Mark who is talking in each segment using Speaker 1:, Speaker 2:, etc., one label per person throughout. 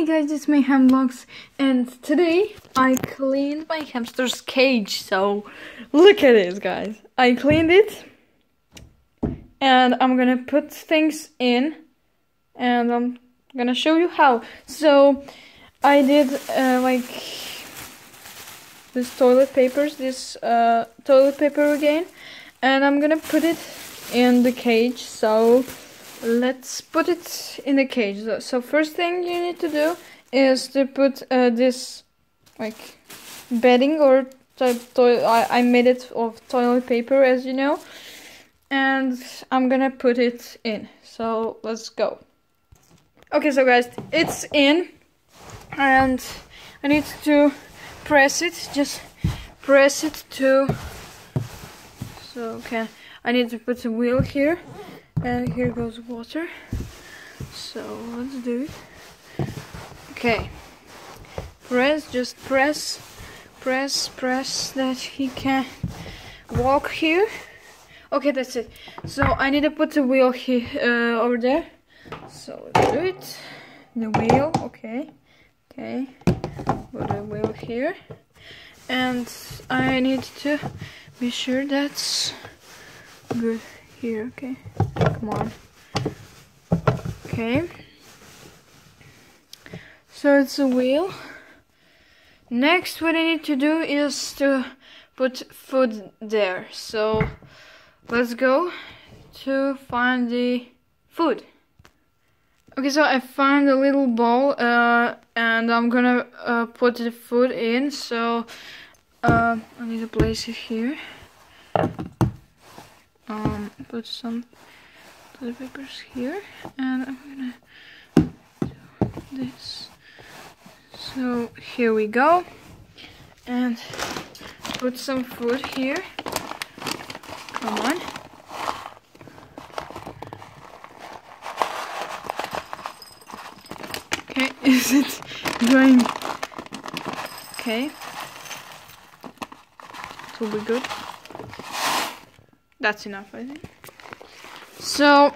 Speaker 1: Hey guys, it's Mayhem Vlogs, and today I cleaned my hamster's cage. So look at this, guys. I cleaned it, and I'm gonna put things in, and I'm gonna show you how. So I did uh, like this toilet papers, this uh, toilet paper again, and I'm gonna put it in the cage. So let's put it in the cage. So first thing you need to do is to put uh, this like bedding or type I, I made it of toilet paper as you know and I'm gonna put it in. So let's go. Okay so guys it's in and I need to press it. Just press it to so okay. I need to put the wheel here and here goes water. So let's do it. Okay. Press just press press press that he can walk here. Okay that's it. So I need to put the wheel here uh, over there. So let's do it. The wheel okay. Okay. Put the wheel here. And I need to be sure that's good here, okay? Come on. Okay. So it's a wheel. Next, what I need to do is to put food there. So let's go to find the food. Okay, so I found a little bowl uh, and I'm gonna uh, put the food in. So uh, I need to place it here um, put some toilet papers here and I'm gonna do this. So here we go and put some food here. Come on. Okay is it going okay? It will be good. That's enough, I think. So,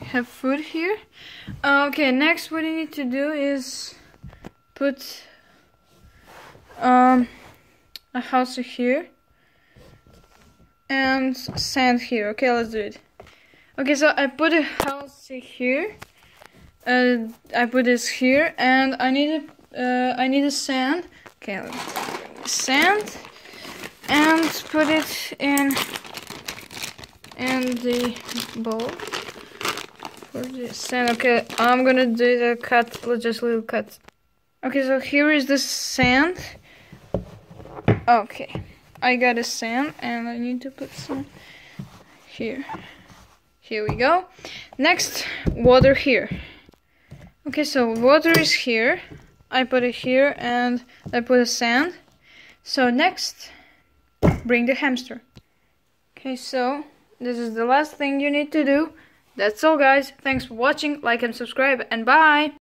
Speaker 1: have food here. Okay, next what you need to do is put um, a house here and sand here. Okay, let's do it. Okay, so I put a house here. Uh, I put this here, and I need a uh, I need a sand. Okay, sand and put it in in the bowl for the sand. Okay, I'm gonna do the cut, just little cut. Okay, so here is the sand. Okay, I got a sand and I need to put some here. Here we go. Next, water here. Okay, so water is here. I put it here and I put a sand. So next, bring the hamster. Okay, so this is the last thing you need to do. That's all guys. Thanks for watching, like and subscribe, and bye!